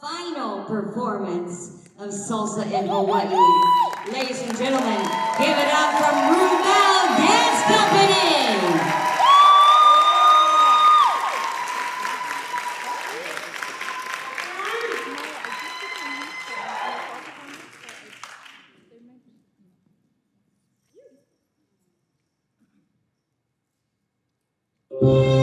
final performance of Salsa in Hawaii. Ladies and gentlemen, give it up from Rubel Dance Company! Thank